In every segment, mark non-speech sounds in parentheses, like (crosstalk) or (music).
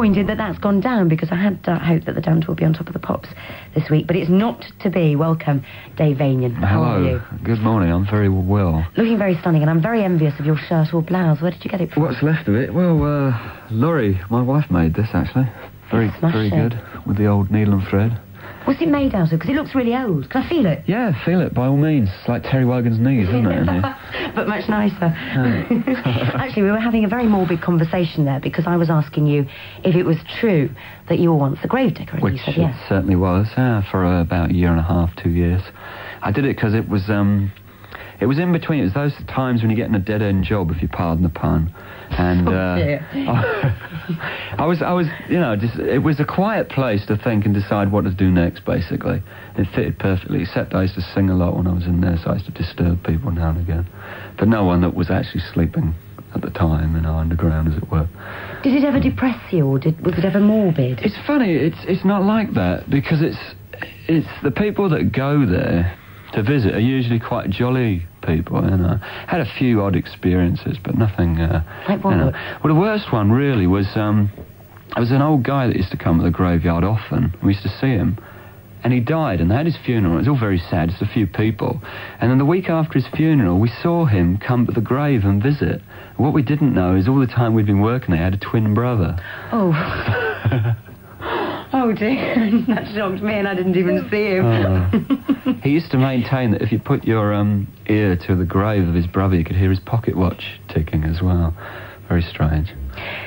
disappointed that that's gone down because I had uh, hoped that the Damned will be on top of the pops this week, but it's not to be. Welcome, Dave Vanian. How are you? Good morning. I'm very well. Looking very stunning, and I'm very envious of your shirt or blouse. Where did you get it from? What's left of it? Well, uh, Laurie, my wife, made this actually. Very, very good with the old needle and thread. What's it made out of? Because it looks really old. Can I feel it? Yeah, feel it by all means. It's like Terry Wogan's knees, isn't it? (laughs) but much nicer. (laughs) Actually, we were having a very morbid conversation there because I was asking you if it was true that you were once a gravedigger, and Which you said it yes. certainly was. Yeah, for uh, about a year and a half, two years. I did it because it was um, it was in between. It was those times when you get in a dead end job, if you pardon the pun. And Oh, uh, dear. (laughs) I was, I was, you know, just it was a quiet place to think and decide what to do next. Basically, it fitted perfectly. Except I used to sing a lot when I was in there, so I used to disturb people now and again, but no one that was actually sleeping at the time, you know, underground, as it were. Did it ever depress you, or did, was it ever morbid? It's funny. It's it's not like that because it's it's the people that go there to visit are usually quite jolly people. You know, had a few odd experiences, but nothing. Uh, Like what? you know. Well, the worst one really was um, there was an old guy that used to come to the graveyard often. We used to see him. And he died, and they had his funeral. It was all very sad, just a few people. And then the week after his funeral, we saw him come to the grave and visit. What we didn't know is all the time we'd been working there, he had a twin brother. Oh. (laughs) oh dear, (laughs) that shocked me, and I didn't even see him. Oh. (laughs) he used to maintain that if you put your um, ear to the grave of his brother, you could hear his pocket watch ticking as well. Very strange.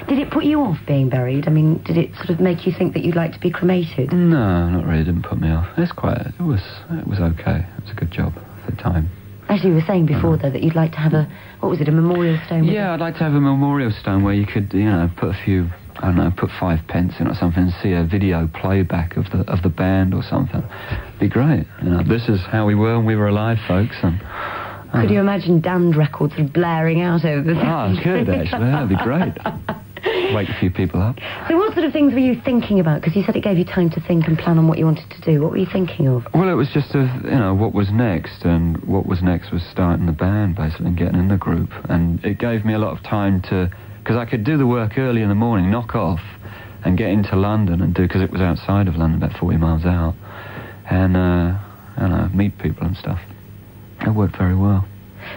Did it put you off being buried? I mean, did it sort of make you think that you'd like to be cremated? No, not really. It Didn't put me off. It's quite. It was. It was okay. It was a good job for the time. As you were saying before, though, that you'd like to have a, what was it, a memorial stone? with Yeah, I'd like to have a memorial stone where you could, you know, put a few. I don't know, put five pence in or something, and see a video playback of the of the band or something. It'd Be great. You know, this is how we were when we were alive, folks. And a- Could you imagine damned records sort of blaring out over the... Ah, good actually. (laughs) That'd be great. Wake a few people up. So what sort of things were you thinking about? Because you said it gave you time to think and plan on what you wanted to do. What were you thinking of? Well, it was just a, you know, what was next, and what was next was starting the band, basically, and getting in the group. And it gave me a lot of time to, because I could do the work early in the morning, knock off, and get into London and do, because it was outside of London, about 40 miles out, and, uh, you know, meet people and stuff. It worked very well.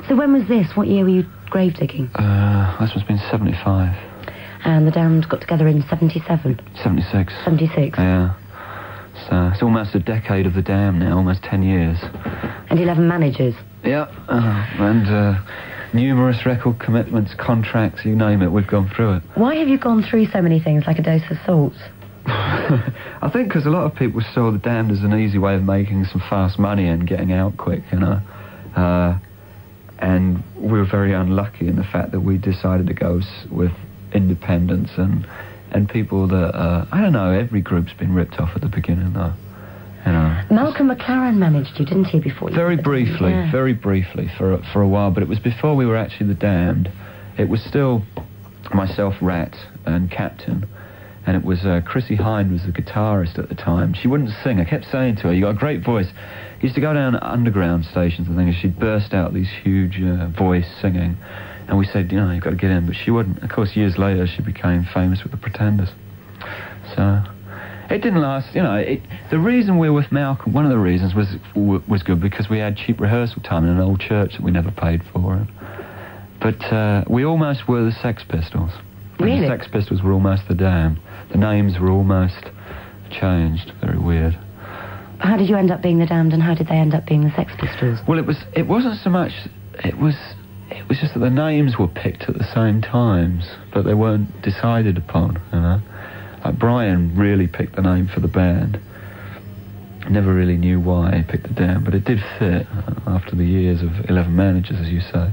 So when was this? What year were you grave digging? Uh, this must have been 75, And the damned got together in 77, 76. 76, Yeah. So it's almost a decade of the dam now, almost 10 years. and 11 managers. Yeah, uh, and uh, numerous record commitments, contracts, you name it, we've gone through it. Why have you gone through so many things like a dose of salt? (laughs) I think because a lot of people saw the damned as an easy way of making some fast money and getting out quick, you know. Uh, and we were very unlucky in the fact that we decided to go s- with independence and and people that uh, I don't know. Every group's been ripped off at the beginning, though. You know. Malcolm McLaren managed you, didn't he, before you? Very briefly, Yeah. very briefly for a- for a while, but it was before we were actually the Damned. It was still myself, Rat, and Captain, and it was uh, Chrissie Hynde was the guitarist at the time. She wouldn't sing. I kept saying to her, "You got a great voice." Used to go down underground stations and things. and She'd burst out these huge uh, voice singing, and we said, "You know, you've got to get in," but she wouldn't. Of course, years later, she became famous with the Pretenders. So. It didn't last, you know. It, the reason we were with Malcolm, one of the reasons was was good because we had cheap rehearsal time in an old church that we never paid for. But uh, we almost were the Sex Pistols. Really? The Sex Pistols were almost the Damned. The names were almost changed. Very weird. How did you end up being the damned, and how did they end up being the Sex Pistols? Well, it was. It wasn't so much. It was. It was just that the names were picked at the same times, but they weren't decided upon. You know, like Brian really picked the name for the band. Never really knew why he picked the Damned, but it did fit uh, after the years of eleven managers, as you say.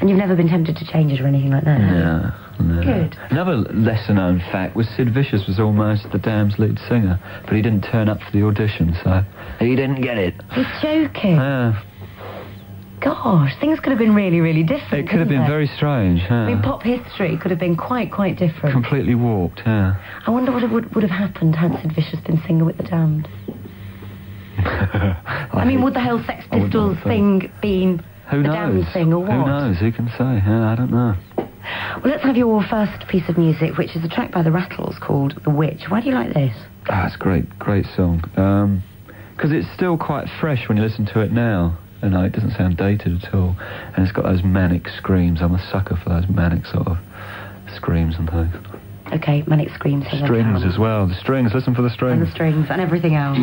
And you've never been tempted to change it or anything like that? you? No. Good. Another lesser known fact was Sid Vicious was almost the Damned's lead singer, but he didn't turn up for the audition, so he didn't get it. You're joking. Yeah. Gosh, things could have been really, really different. It could have been they? very strange. Yeah. I mean, pop history could have been quite, quite different. Completely warped, yeah. I wonder what would, would have happened had Sid Vicious been singer with the Damned. (laughs) I mean, would the whole Sex Pistols thing been Who the knows? Damned thing or what? Who knows? Who can say? Yeah, I don't know. Well, let's have your first piece of music, which is a track by the Rattles called The Witch. Why do you like this? Ah, it's great, great song. Because it's still quite fresh when you listen to it now. Know, it doesn't sound dated at all. And it's got those manic screams. I'm a sucker for those manic sort of screams and things. Okay, Manic Screams. here Strings as well. The strings, listen for the strings. And the strings and everything else.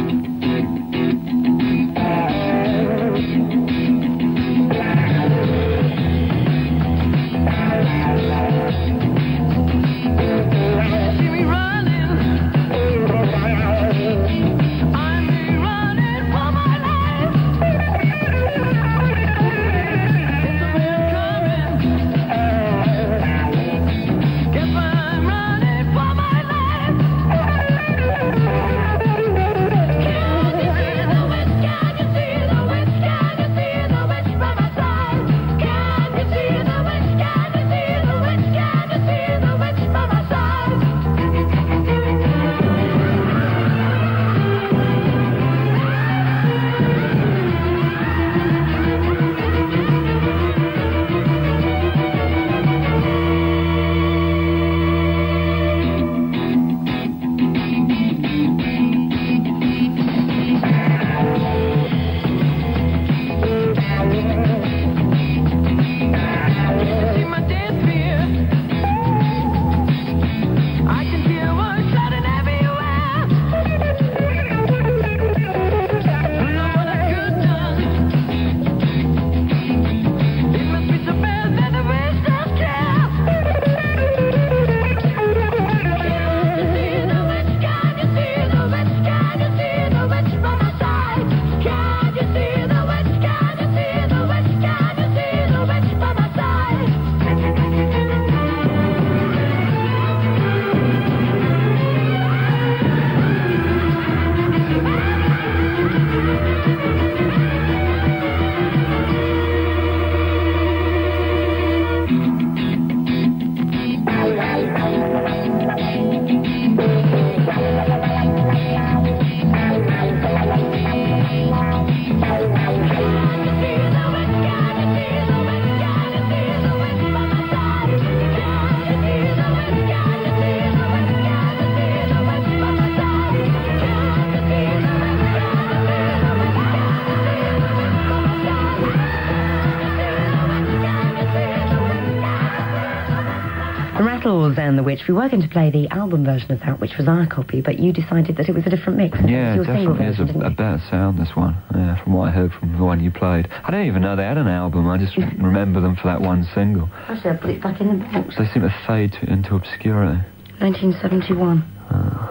Rattles and The Witch. We were going to play the album version of that, which was our copy, but you decided that it was a different mix. it Yeah, your definitely is version, a, a better sound, this one. Yeah, from what I heard from the one you played. I don't even know they had an album. I just (laughs) remember them for that one single. I put it back in the box. They seem to fade to, into obscurity. 1971.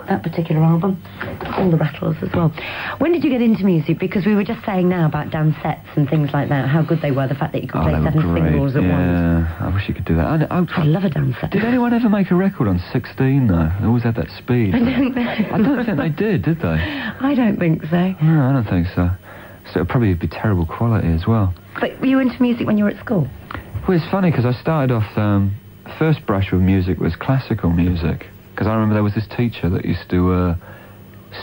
That particular album. All the Rattles as well. When did you get into music? Because we were just saying now about dance sets and things like that, how good they were, the fact that you could oh, play seven great. singles at once. yeah, I wish you could do that. I, I, I love a dance set. did anyone ever make a record on 16, though? They always had that speed. (laughs) I don't know. I don't think they did, did they? I don't think so. No, I don't think so. So it'd probably be terrible quality as well. But were you into music when you were at school? Well, it's funny because I started off. Um, first brush with music was classical music because I remember there was this teacher that used to uh,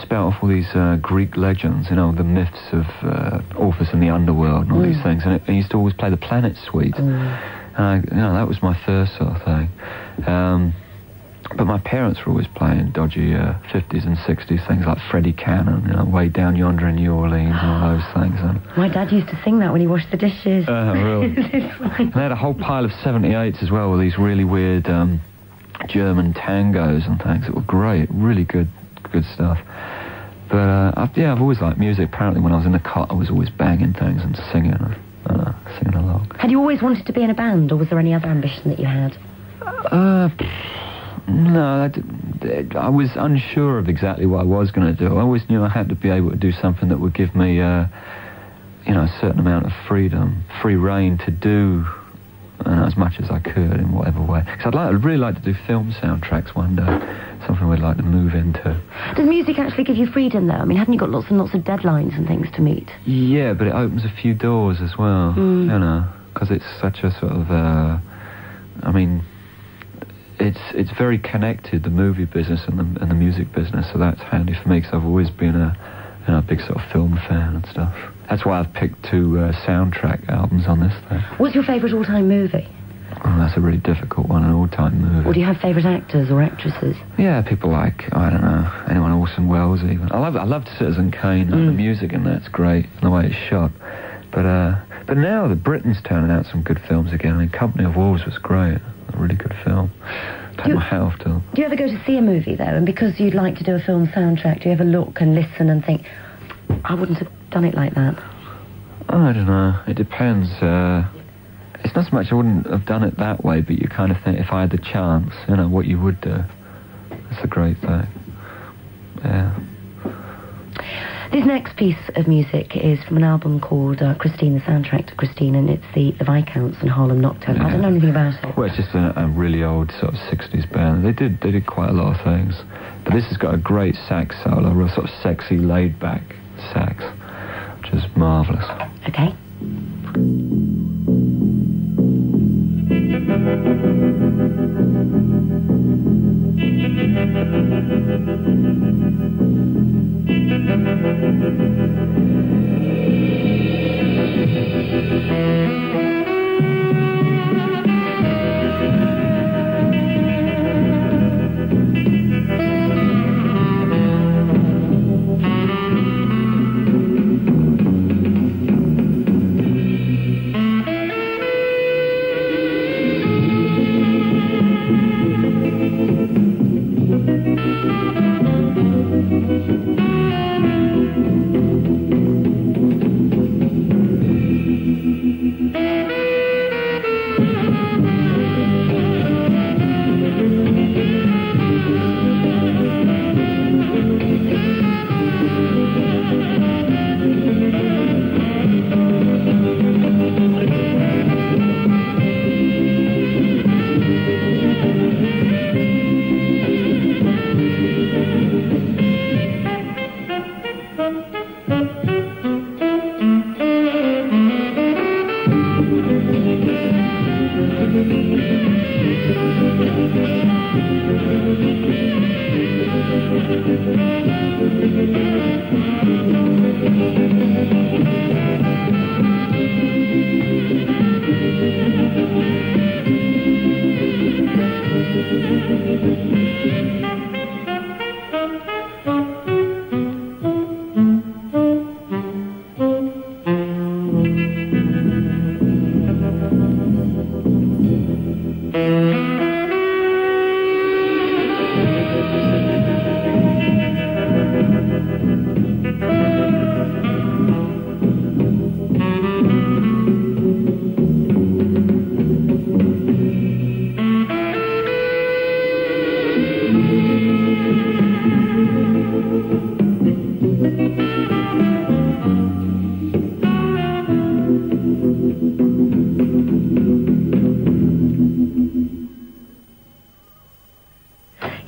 spout off all these uh, Greek legends, you know, the myths of uh, Orpheus and the underworld and all these things, and it, he used to always play the Planet Suite. And I, you know, that was my first sort of thing. Um, but my parents were always playing dodgy uh, 50s and 60s things like Freddie Cannon, you know, way down yonder in New Orleans and all (gasps) those things. And, My dad used to sing that when he washed the dishes. uh, really. (laughs) And they had a whole pile of 78s as well with these really weird um, German tangos and things that were great, really good, good stuff. But uh, I've, yeah, I've always liked music. Apparently, when I was in the cot, I was always banging things and singing, and, uh, singing along. Had you always wanted to be in a band, or was there any other ambition that you had? Uh, no, I was unsure of exactly what I was going to do. I always knew I had to be able to do something that would give me, uh, you know, a certain amount of freedom, free reign to do uh, as much as I could in whatever way. Because I'd, like, I'd really like to do film soundtracks one day, something we'd like to move into. Does music actually give you freedom, though? I mean, haven't you got lots and lots of deadlines and things to meet? Yeah, but it opens a few doors as well, Mm. you know, because it's such a sort of, uh, I mean, it's it's very connected, the movie business and the, and the music business, so that's handy for me because I've always been a, you know, a big sort of film fan and stuff. That's why I've picked two uh, soundtrack albums on this thing. What's your favourite all-time movie? Oh, that's a really difficult one, an all-time movie. Or do you have favourite actors or actresses? Yeah, people like I don't know anyone Orson Welles even. I love I loved Citizen Kane. and The Mm. music in that's great, and the way it's shot. But uh, but now the Britain's turning out some good films again. I mean, Company of Wolves was great, a really good film. Take You- my hat off to. Do you ever go to see a movie though, and because you'd like to do a film soundtrack, do you ever look and listen and think, I wouldn't have done it like that? I don't know. It depends. Uh, it's not so much I wouldn't have done it that way, but you kind of think if I had the chance, you know, what you would do. That's a great thing. Yeah. This next piece of music is from an album called uh, Christine, the soundtrack to Christine, and it's the, the Viscounts and Harlem Nocturne. I don't know anything about it. Well, it's just a, a really old sort of '60s band. They did they did quite a lot of things, but this has got a great sax solo, a real sort of sexy, laid back sax, which is marvelous. Okay.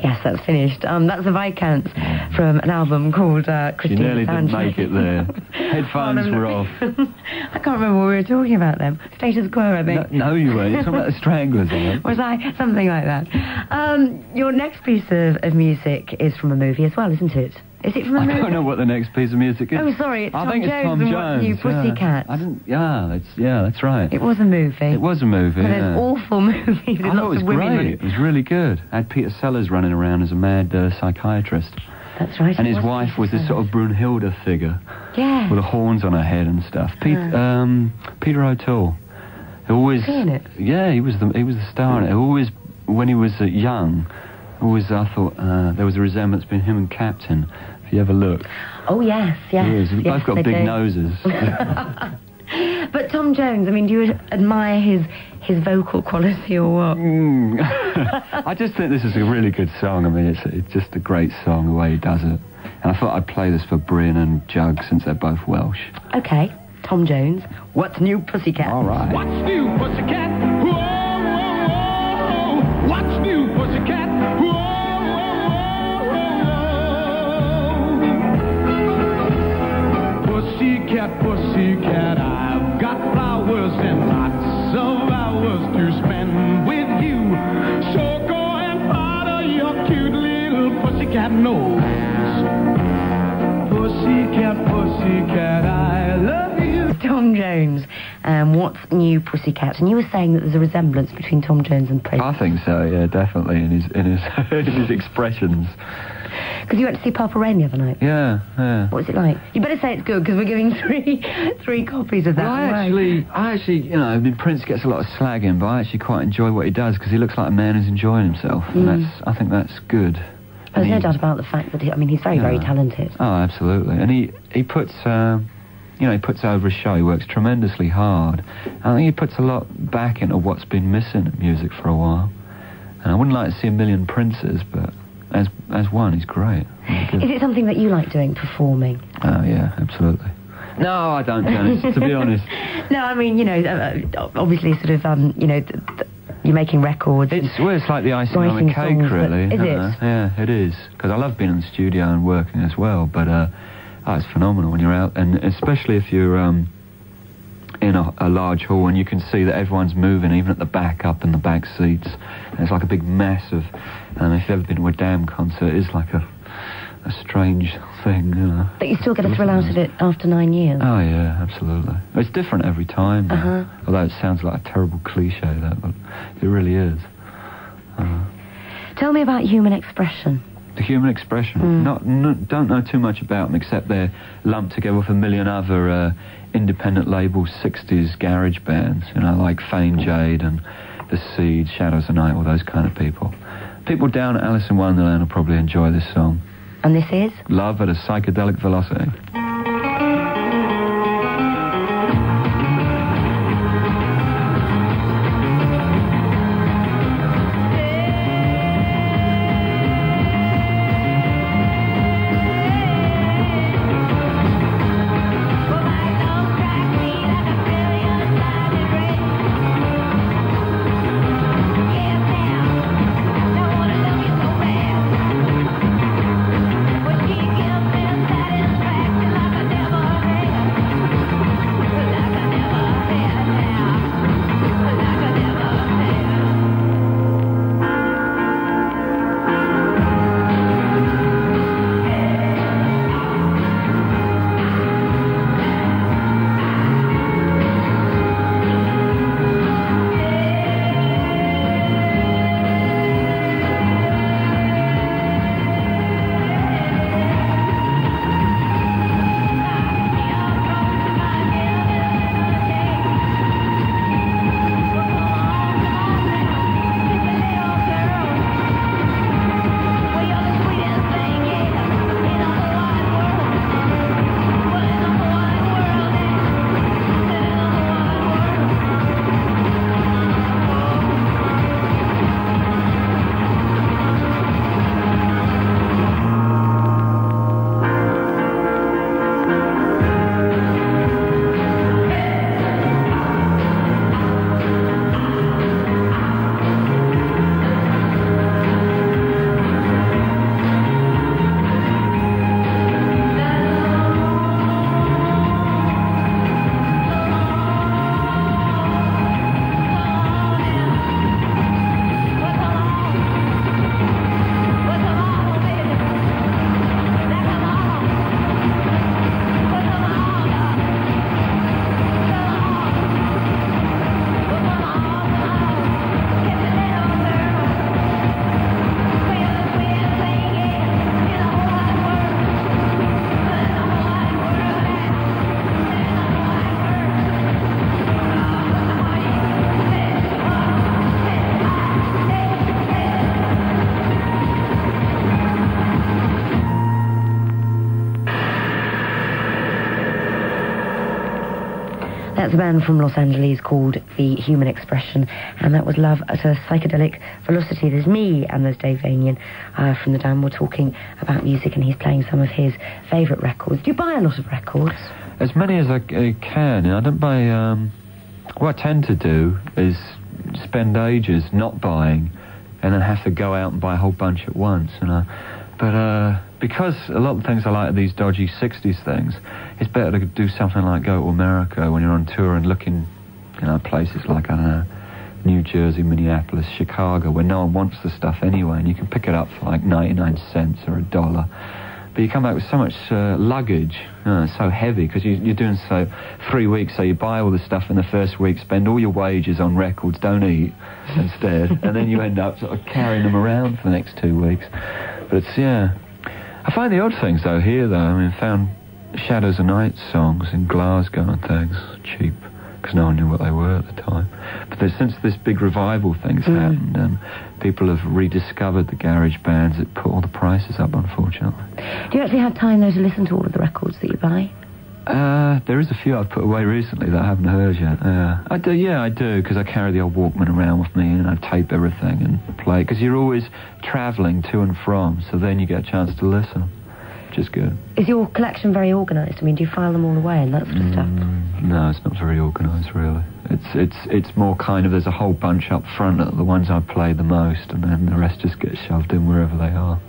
Yes, that's finished. Um, that's the Viscounts from an album called uh, You Christine nearly didn't make it there. (laughs) Headphones were off. (laughs) I can't remember what we were talking about then. Status quo, I think. no, you weren't. You're talking about the (laughs) Stranglers, aren't you? Was I? Something like that. Um, your next piece of, of music is from a movie as well, isn't it? Is it from I don't know what the next piece of music is. Oh, sorry, it's I Tom think it's Tom and Jones. New yeah. Pussycat. I didn't. Yeah, that's yeah, that's right. It was a movie. It was a movie. But yeah. an awful (laughs) movie I it was great. It was really good. Had Peter Sellers running around as a mad uh, psychiatrist, That's right. and his wife was this sort of Brunhilde figure Yeah. with the horns on her head and stuff. Pete, Yeah. um, Peter O'Toole. Who always. Was he it? Yeah, he was the he was the star in it. Who Always when he was uh, young, always I thought uh, there was a resemblance between him and Captain. If you ever look, Oh yes, yes. He is. They've yes, both got big do. noses. (laughs) But Tom Jones, I mean, do you admire his his vocal quality or what? Mm. (laughs) I just think this is a really good song. I mean, it's, it's just a great song the way he does it. And I thought I'd play this for Bryn and Jugg since they're both Welsh. Okay, Tom Jones. What's new, Pussycat? All right. What's new, pussycat? Whoa, whoa, whoa. What's new, pussycat? Whoa, whoa, whoa, Pussycat, pussycat, I've got flowers and lots of hours to spend with you. So go and powder your cute little pussycat nose. Pussycat, pussycat, I love you. Tom Tom Jones, um, What's New Pussycat, and you were saying that there's a resemblance between Tom Jones and Prince. I think so. Yeah, definitely in his in his (laughs) in his expressions. Because you went to see Purple Rain the other night. Yeah, yeah. What was it like? You better say it's good because we're giving (laughs) three three copies of that Well, I actually, I actually, you know, I mean, Prince gets a lot of slagging, but I actually quite enjoy what he does because he looks like a man who's enjoying himself, and that's, I think that's good. There's no doubt about the fact that he, I mean he's very very talented. Oh, absolutely. And he he puts, uh, you know, he puts over a show. He works tremendously hard. I think he puts a lot back into what's been missing in music for a while. And I wouldn't like to see a million Princes, but as as one, he's great. Is it something that you like doing, performing? Oh yeah, absolutely. No, I don't, Janice. to be honest, (laughs) No, I mean you know uh, obviously sort of um you know th- th- you're making records. it's well, it's like the icing on the cake, songs, really. is it? uh, Yeah, it is. Because I love being in the studio and working as well. But uh, oh, it's phenomenal when you're out, and especially if you're um, in a, a large hall and you can see that everyone's moving, even at the back, up in the back seats. And it's like a big mass of. And if you've ever been to a Damned concert, it's like a a strange thing, you know. But you still get a thrill out of it after nine years. Oh yeah, absolutely. It's different every time. Uh-huh. Although it sounds like a terrible cliche, that, but it really is. Uh, Tell me about human expression. the human expression. Mm. Not, n don't know too much about them except they're lumped together with a million other uh, independent labels, 60s garage bands, you know, like Faine Jade and The Seed, Shadows of Night, all those kind of people. People down at Alice in Wonderland will probably enjoy this song. And this is? Love at a psychedelic velocity. A band from Los Angeles called The Human Expression, and that was Love at a Psychedelic Velocity. There's me and there's Dave Vanian uh, from The Damned. We're talking about music, and he's playing some of his favourite records. Do you buy a lot of records? As many as I, I can. I don't buy. Um, what I tend to do is spend ages not buying, and then have to go out and buy a whole bunch at once. And uh, but uh, because a lot of things I like are these dodgy '60s things, it's better to do something like go to America when you're on tour and looking, you know, places like I don't know. New Jersey, Minneapolis, Chicago, where no one wants the stuff anyway, and you can pick it up for like 99 cents or a dollar. but you come back with so much uh, luggage, uh, so heavy because you, you're doing so three weeks. So you buy all the stuff in the first week, spend all your wages on records, don't eat instead, and then you end up sort of carrying them around for the next two weeks. But it's yeah. I find the odd things though here though. I mean, found Shadows of Night songs in Glasgow and things cheap because no one knew what they were at the time. But since this big revival thing's mm. happened and people have rediscovered the garage bands, it put all the prices up, unfortunately. Do you actually have time though to listen to all of the records that you buy? Uh, there is a few I've put away recently that I haven't heard yet. Uh, I do, yeah, I do, because I carry the old Walkman around with me and I tape everything and play. Because you're always travelling to and from, so then you get a chance to listen, which is good. Is your collection very organised? I mean, do you file them all away and that sort of stuff? Mm, no, it's not very organised, really. It's it's it's more kind of there's a whole bunch up front of the ones I play the most, and then the rest just get shoved in wherever they are.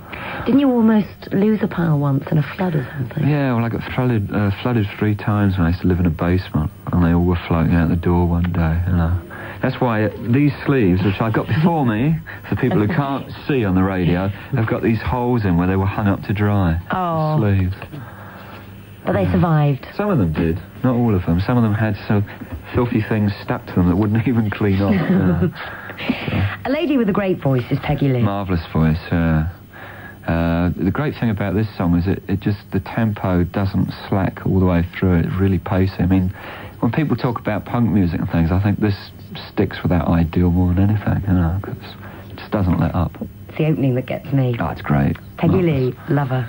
Didn't you almost lose a pile once in a flood or something? Yeah, well, I got flooded uh, flooded three times when I used to live in a basement, and they all were floating out the door one day. You know. That's why these sleeves, which I've got before me, for people who can't (laughs) see on the radio, have got these holes in where they were hung up to dry. Oh. Sleeves. But they survived. Some of them did, not all of them. Some of them had so filthy things stuck to them that wouldn't (laughs) even clean off. Yeah. (laughs) A lady with a great voice is Peggy Lee. Marvellous voice. Uh, uh, the great thing about this song is it, it just the tempo doesn't slack all the way through. It's really pacey. I mean, when people talk about punk music and things, I think this sticks with that ideal more than anything. You know, 'cause it just doesn't let up. It's the opening that gets me. Oh, it's great. Peggy Lee. Lover,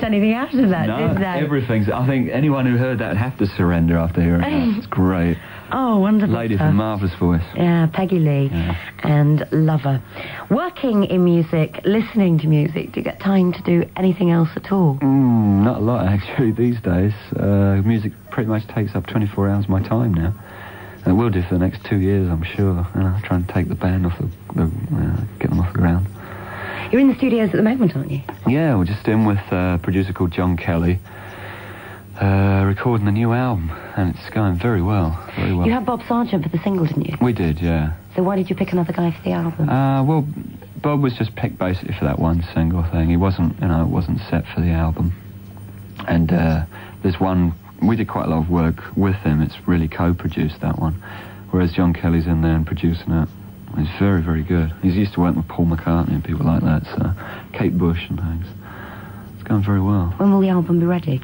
left anything out of that, No, did they? everything's. I think anyone who heard that would have to surrender after hearing that. It's (laughs) great. Oh, wonderful. Lady with a marvellous voice. Yeah, Peggy Lee Yeah. and Lover. Working in music, listening to music, do you get time to do anything else at all? Mm, not a lot (laughs) actually these days. Uh, music pretty much takes up 24 hours of my time now. And it will do for the next two years, I'm sure. You know, try and take the band off the, the uh, get them off the ground. You're in the studios at the moment, aren't you? Yeah, we're just in with uh, a producer called Jon Kelly, uh, recording the new album, and it's going very well, very well. You had Bob Sargeant for the single, didn't you? We did, yeah. So why did you pick another guy for the album? Uh, well, Bob was just picked basically for that one single thing. He wasn't, you know, it wasn't set for the album. And uh, there's one, we did quite a lot of work with him. It's really co-produced that one, whereas Jon Kelly's in there and producing it. He's very, very good. He's used to working with Paul McCartney and people like that, so Kate Bush and things. It's going very well. when will the album be ready?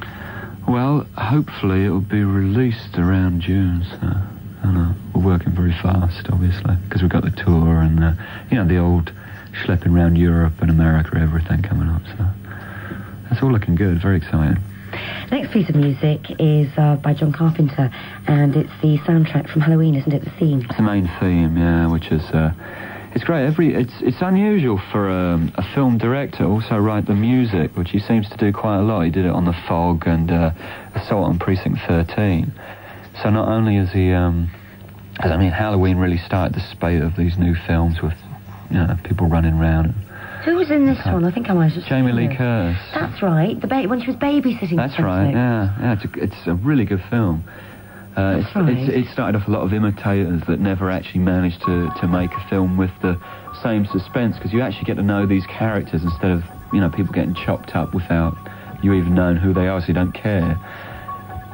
Well, hopefully it'll be released around June. So, I don't know. We're working very fast, obviously, because we've got the tour and uh, you know the old schlepping around Europe and America, everything coming up. So that's all looking good. Very exciting. Next piece of music is uh, by John Carpenter, and it's the soundtrack from Halloween, isn't it? The theme. It's the main theme, yeah, which is. Uh, it's great. Every it's it's unusual for um, a film director also write the music, which he seems to do quite a lot. He did it on The Fog and uh, Assault on Precinct 13. So not only is he, um, I mean, Halloween really started the spate of these new films with, you know, people running around. Who was in this one? I think I might have Jamie Lee. Curtis. That's right. The ba- when she was babysitting. That's right. Yeah, yeah. It's a, it's a really good film. Uh, it's, right. it's, it started off a lot of imitators that never actually managed to, to make a film with the same suspense because you actually get to know these characters instead of you know people getting chopped up without you even knowing who they are, so you don't care.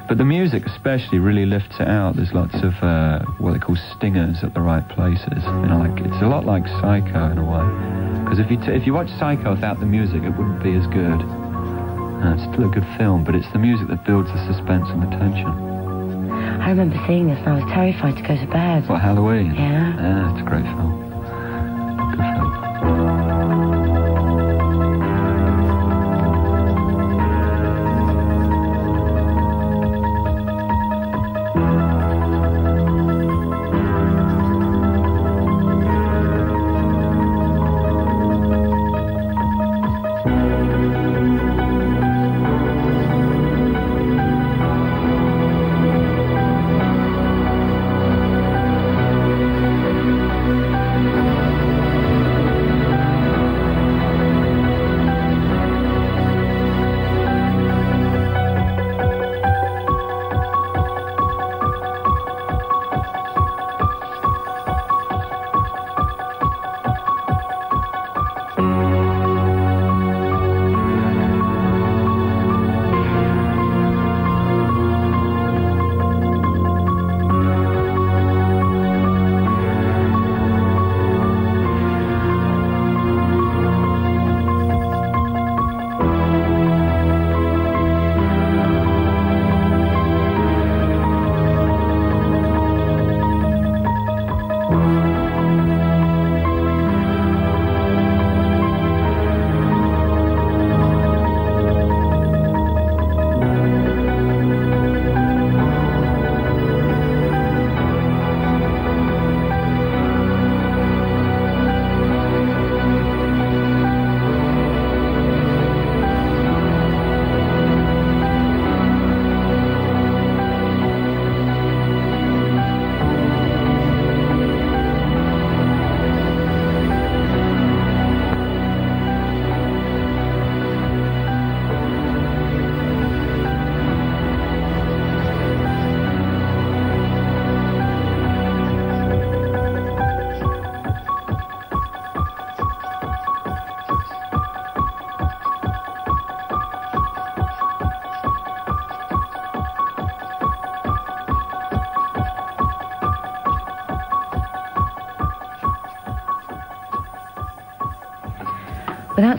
But the music especially really lifts it out. There's lots of uh, what they call stingers at the right places. You know, like it's a lot like Psycho in a way. Because if you t- if you watch Psycho without the music, it wouldn't be as good. Uh, it's still a good film, but it's the music that builds the suspense and the tension. I remember seeing this and I was terrified to go to bed. What Halloween? Yeah. Yeah, it's a great film. Good film.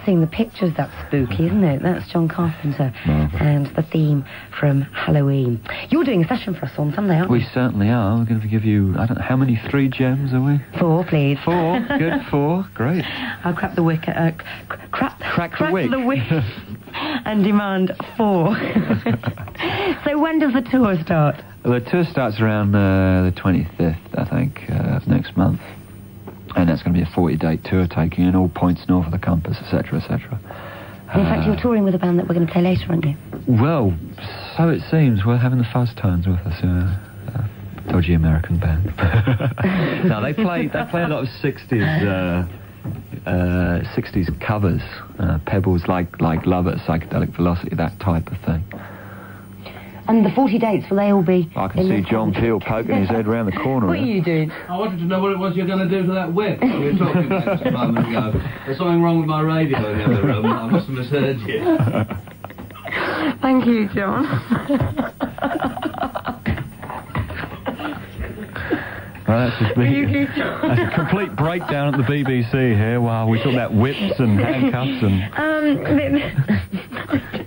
Seeing the pictures, that's spooky, isn't it? That's John Carpenter Marvellous. and the theme from Halloween. You're doing a session for us on Sunday, aren't We you? certainly are. We're going to give you, I don't know, how many three gems are we? Four, please. Four. (laughs) Good, four. Great. I'll crack the wick. Uh, cr- crap, Crack the wick. the wick (laughs) and demand four. (laughs) so when does the tour start? Well, the tour starts around uh, the 25th, I think, uh, of next month. And that's going to be a 40-date tour taking in all points north of the compass, etc., etc. In fact, you're touring with a band that we're going to play later, aren't you? Well, so it seems. We're having the Fuzztones with us. Uh, uh, dodgy American band. (laughs) no, they play. They play a lot of '60s, uh, uh, '60s covers. Uh, Pebbles, like like Love at Psychedelic Velocity, that type of thing. And the 40 dates, will they all be... I can see John country? Peel poking his head round the corner. What are you doing? I wanted to know what it was you're going to do to that whip you were talking about just a moment ago. There's something wrong with my radio in the other room. I must have misheard you. (laughs) Thank you, John. (laughs) Well, that's just You (laughs) That's a complete breakdown at the BBC here. Wow, we talk about whips and handcuffs and. um, the, Come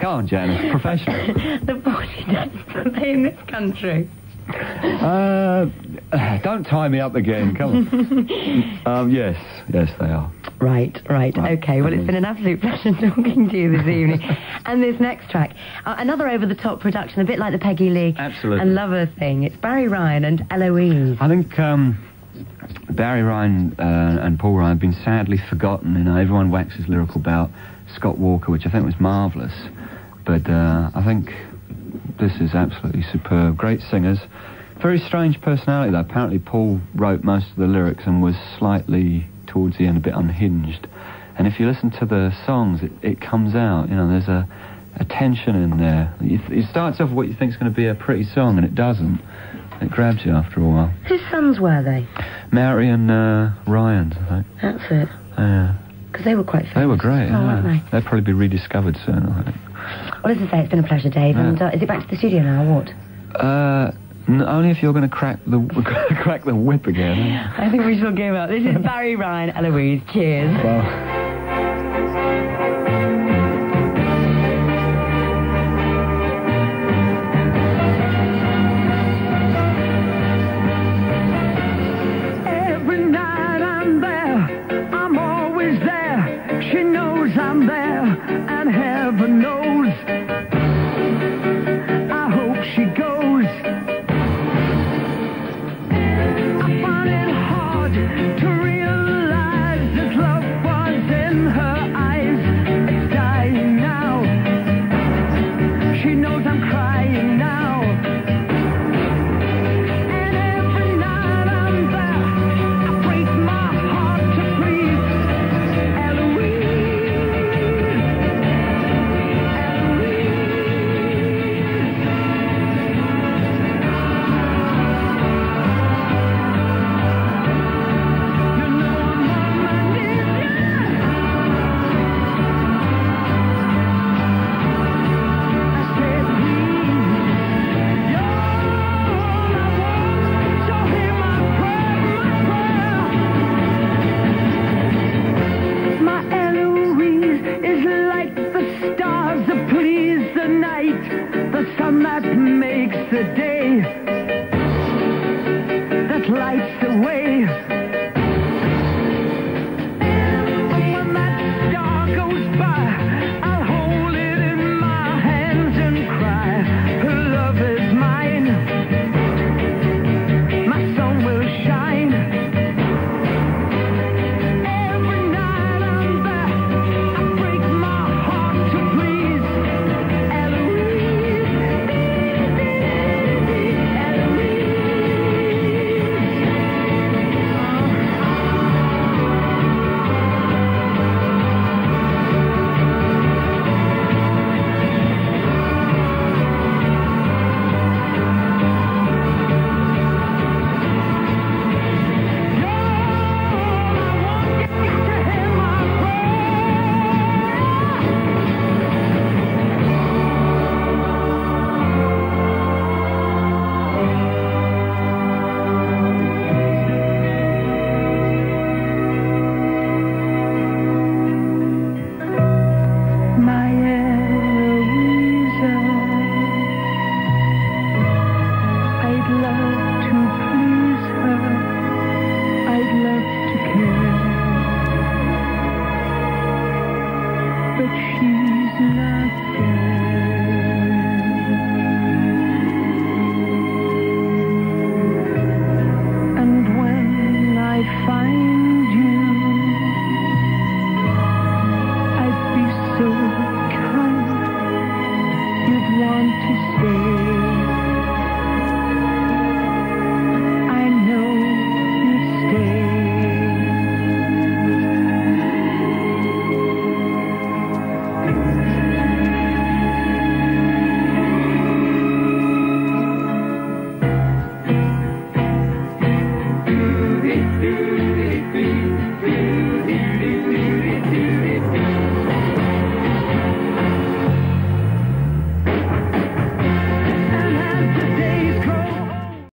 on, Janice, professional. (laughs) the 40 dates, are they in this country? Uh, (sighs) don't tie me up again. Come on. (laughs) um, yes, yes, they are. Right, right, Right. okay. Well, it's been an absolute pleasure (laughs) talking to you this evening. and this next track, uh, another over-the-top production, a bit like the Peggy Lee Absolutely. and Lover thing. It's Barry Ryan and Eloise. I think um, Barry Ryan uh, and Paul Ryan have been sadly forgotten. You know, everyone waxes lyrical about Scott Walker, which I think was marvellous. But uh, I think this is absolutely superb. Great singers. Very strange personality, though. Apparently, Paul wrote most of the lyrics and was slightly, towards the end, a bit unhinged. And if you listen to the songs, it, it comes out. You know, there's a, a tension in there. It, it starts off with what you think is going to be a pretty song, and it doesn't. It grabs you after a while. Whose sons were they? Marion uh, Ryan, I think. That's it. Yeah. Because they were quite famous. They were great. Oh, weren't yeah. they? They'll probably be rediscovered soon, I think. Well, as I say, it's been a pleasure, Dave. Yeah. And uh, is it back to the studio now, or what? Uh, only if you're going to crack the (laughs) crack the whip again. I think we shall give up. This is (laughs) Barry Ryan, Eloise. Cheers. Well, crying now.